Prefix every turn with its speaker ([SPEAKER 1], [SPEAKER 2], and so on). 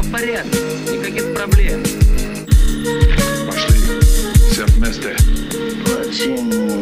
[SPEAKER 1] Все в порядке, никаких проблем.
[SPEAKER 2] Пошли. Все вместе.
[SPEAKER 3] Очень